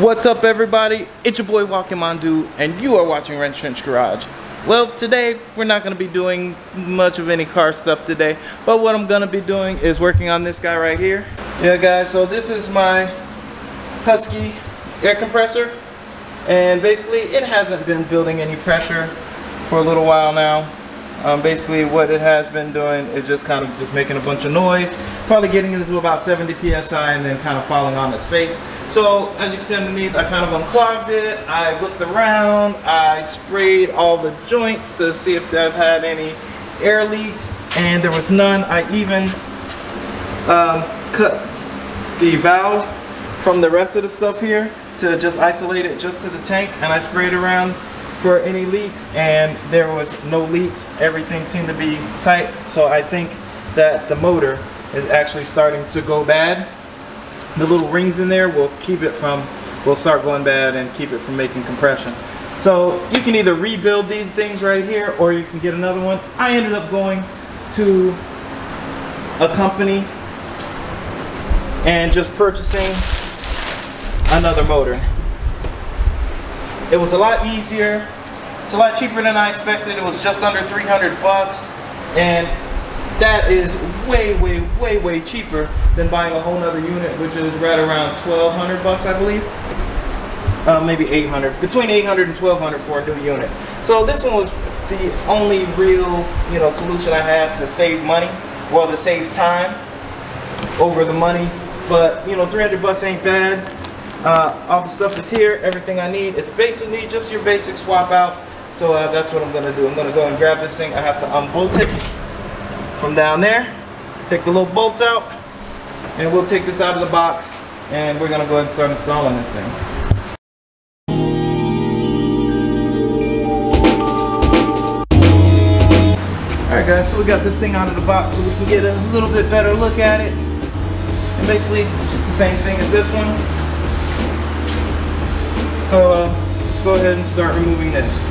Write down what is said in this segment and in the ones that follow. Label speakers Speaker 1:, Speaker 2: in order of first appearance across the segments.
Speaker 1: What's up everybody? It's your boy Walking Mondu and you are watching Wrench Trench Garage. Well today we're not going to be doing much of any car stuff today but what I'm going to be doing is working on this guy right here. Yeah guys so this is my Husky air compressor and basically it hasn't been building any pressure for a little while now. Um, basically what it has been doing is just kind of just making a bunch of noise, probably getting it to about 70 psi and then kind of falling on its face. So as you can see underneath, I kind of unclogged it, I looked around, I sprayed all the joints to see if they've had any air leaks and there was none. I even um, cut the valve from the rest of the stuff here to just isolate it just to the tank and I sprayed around for any leaks and there was no leaks. Everything seemed to be tight so I think that the motor is actually starting to go bad the little rings in there will keep it from will start going bad and keep it from making compression so you can either rebuild these things right here or you can get another one I ended up going to a company and just purchasing another motor it was a lot easier. It's a lot cheaper than I expected. It was just under 300 bucks. And that is way, way, way, way cheaper than buying a whole nother unit, which is right around 1200 bucks, I believe. Uh, maybe 800, between 800 and 1200 for a new unit. So this one was the only real, you know, solution I had to save money, well, to save time over the money. But, you know, 300 bucks ain't bad. Uh, all the stuff is here, everything I need. It's basically just your basic swap out. So uh, that's what I'm gonna do. I'm gonna go and grab this thing. I have to unbolt it from down there. Take the little bolts out and we'll take this out of the box and we're gonna go ahead and start installing this thing. Alright guys, so we got this thing out of the box so we can get a little bit better look at it. And basically, it's just the same thing as this one. So uh, let's go ahead and start removing this.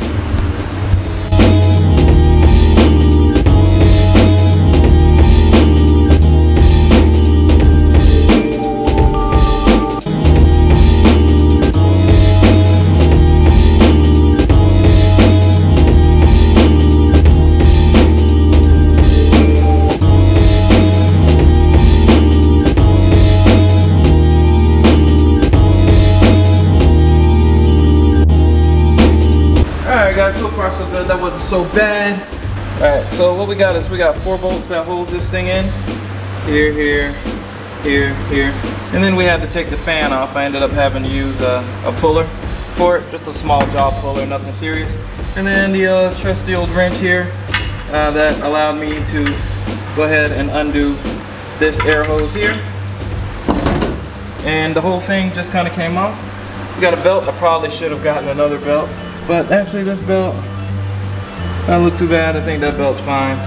Speaker 1: So bad. Alright, so what we got is we got four bolts that holds this thing in. Here, here, here, here. And then we had to take the fan off. I ended up having to use a, a puller for it. Just a small jaw puller, nothing serious. And then the uh, trusty old wrench here uh, that allowed me to go ahead and undo this air hose here. And the whole thing just kind of came off. We got a belt. I probably should have gotten another belt. But actually this belt doesn't look too bad. I think that belt's fine.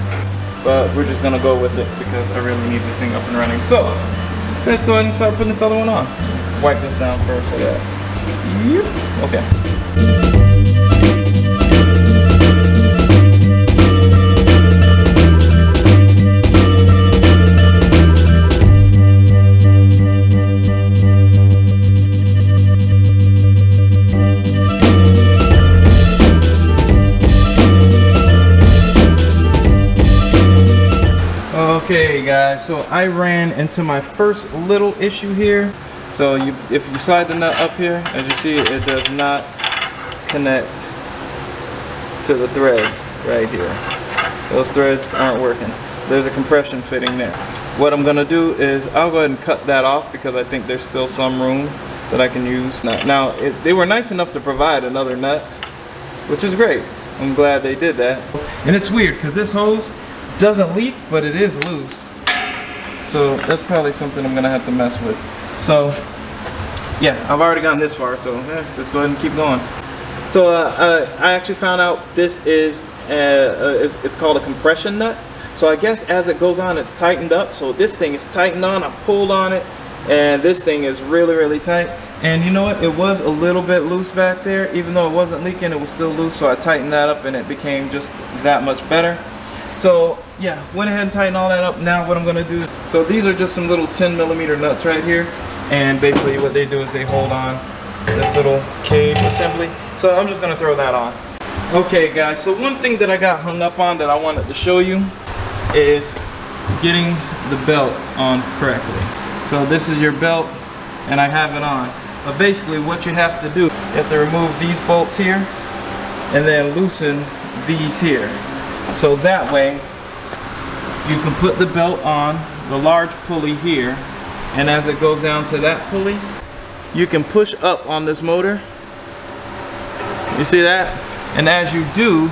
Speaker 1: But we're just gonna go with it because I really need this thing up and running. So let's go ahead and start putting this other one on. Wipe this down first so that. Yep. Okay. Okay guys, so I ran into my first little issue here. So you, if you slide the nut up here, as you see, it does not connect to the threads right here. Those threads aren't working. There's a compression fitting there. What I'm gonna do is I'll go ahead and cut that off because I think there's still some room that I can use. Now, it, they were nice enough to provide another nut, which is great. I'm glad they did that. And it's weird because this hose, doesn't leak, but it is loose. So that's probably something I'm gonna have to mess with. So yeah, I've already gotten this far, so eh, let's go ahead and keep going. So uh, uh, I actually found out this is, uh, it's, it's called a compression nut. So I guess as it goes on, it's tightened up. So this thing is tightened on, I pulled on it, and this thing is really, really tight. And you know what, it was a little bit loose back there. Even though it wasn't leaking, it was still loose. So I tightened that up and it became just that much better. So yeah, went ahead and tightened all that up. Now what I'm gonna do, so these are just some little 10 millimeter nuts right here. And basically what they do is they hold on this little cage assembly. So I'm just gonna throw that on. Okay guys, so one thing that I got hung up on that I wanted to show you is getting the belt on correctly. So this is your belt and I have it on. But basically what you have to do, you have to remove these bolts here and then loosen these here. So that way you can put the belt on the large pulley here and as it goes down to that pulley you can push up on this motor. You see that? And as you do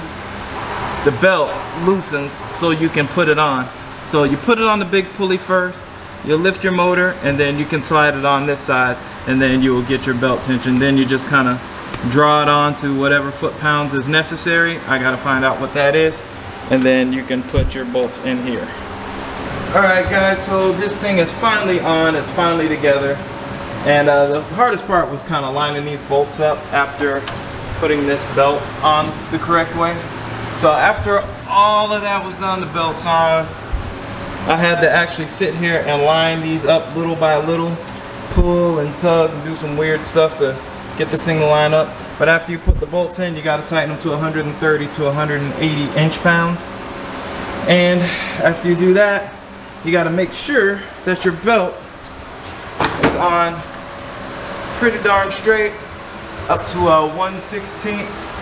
Speaker 1: the belt loosens so you can put it on. So you put it on the big pulley first you lift your motor and then you can slide it on this side and then you will get your belt tension. Then you just kind of draw it on to whatever foot pounds is necessary. I gotta find out what that is and then you can put your bolts in here. Alright guys so this thing is finally on it's finally together. And uh, the hardest part was kind of lining these bolts up after putting this belt on the correct way. So after all of that was done the belts on I had to actually sit here and line these up little by little pull and tug and do some weird stuff to get this thing to line up but after you put the bolts in, you got to tighten them to 130 to 180 inch pounds. And after you do that, you got to make sure that your belt is on pretty darn straight up to a 1 16th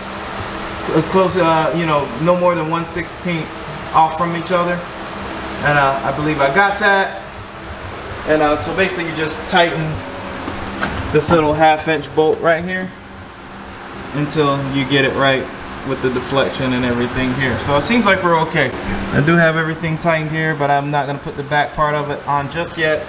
Speaker 1: as close uh, you know no more than 1 16th off from each other. And uh, I believe I got that. And uh, so basically you just tighten this little half inch bolt right here until you get it right with the deflection and everything here. So it seems like we're okay. I do have everything tightened here, but I'm not gonna put the back part of it on just yet.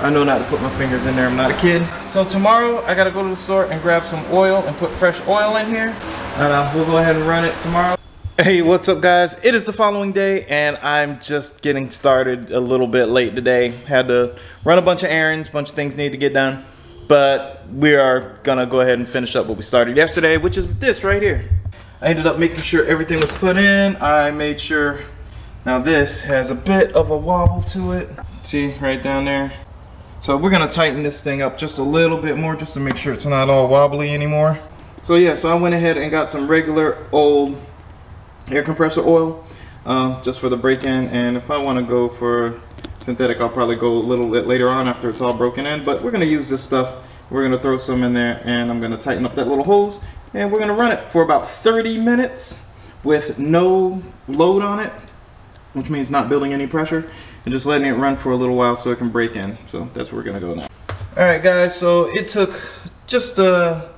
Speaker 1: I know not to put my fingers in there, I'm not a kid. So tomorrow, I gotta go to the store and grab some oil and put fresh oil in here. And uh, we'll go ahead and run it tomorrow. Hey, what's up guys? It is the following day and I'm just getting started a little bit late today. Had to run a bunch of errands, bunch of things need to get done but we are gonna go ahead and finish up what we started yesterday, which is this right here. I ended up making sure everything was put in. I made sure, now this has a bit of a wobble to it. See, right down there. So we're gonna tighten this thing up just a little bit more just to make sure it's not all wobbly anymore. So yeah, so I went ahead and got some regular old air compressor oil uh, just for the break-in and if I want to go for synthetic I'll probably go a little bit later on after it's all broken in but we're gonna use this stuff. We're gonna throw some in there and I'm gonna tighten up that little hose and we're gonna run it for about 30 minutes with no load on it which means not building any pressure and just letting it run for a little while so it can break in. So that's where we're gonna go now. Alright guys so it took just uh,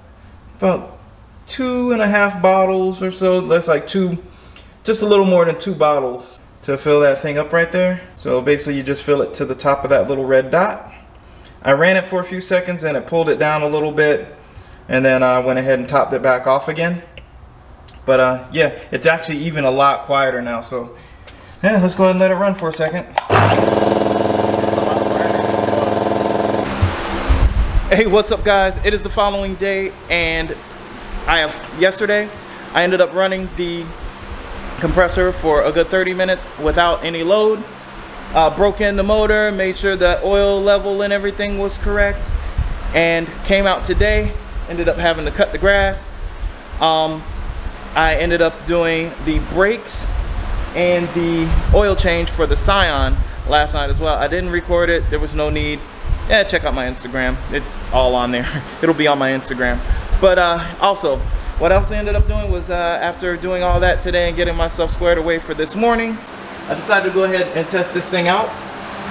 Speaker 1: about two and a half bottles or so that's like two just a little more than two bottles to fill that thing up right there. So basically you just fill it to the top of that little red dot. I ran it for a few seconds and it pulled it down a little bit and then I went ahead and topped it back off again. But uh, yeah, it's actually even a lot quieter now. So yeah, let's go ahead and let it run for a second. Hey, what's up guys? It is the following day and I have yesterday I ended up running the compressor for a good 30 minutes without any load. Uh, broke in the motor, made sure the oil level and everything was correct, and came out today. Ended up having to cut the grass. Um, I ended up doing the brakes and the oil change for the Scion last night as well. I didn't record it. There was no need. Yeah, check out my Instagram. It's all on there. It'll be on my Instagram. But uh, also, what else I ended up doing was uh, after doing all that today and getting myself squared away for this morning, I decided to go ahead and test this thing out.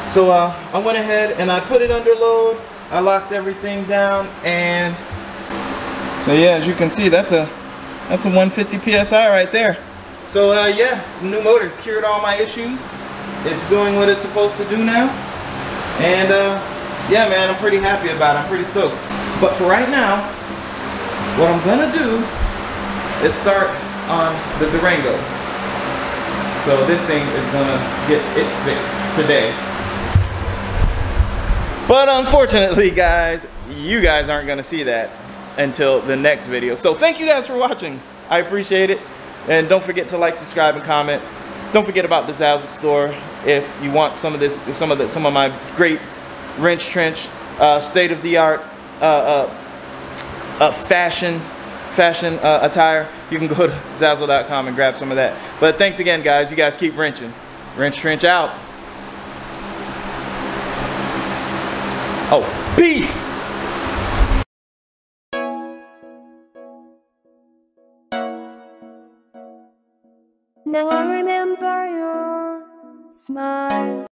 Speaker 1: So uh, I went ahead and I put it under load. I locked everything down and so yeah, as you can see, that's a that's a 150 PSI right there. So uh, yeah, new motor cured all my issues. It's doing what it's supposed to do now. And uh, yeah, man, I'm pretty happy about it. I'm pretty stoked. But for right now, what I'm gonna do is start on the Durango. So this thing is gonna get it fixed today. But unfortunately guys, you guys aren't gonna see that until the next video. So thank you guys for watching. I appreciate it. And don't forget to like, subscribe, and comment. Don't forget about the Zazzle store if you want some of this, some of the, some of my great wrench trench, uh, state of the art uh, uh, uh, fashion fashion uh, attire, you can go to Zazzle.com and grab some of that. But thanks again, guys. You guys keep wrenching. Wrench Trench out. Oh, peace!
Speaker 2: Now I remember your smile.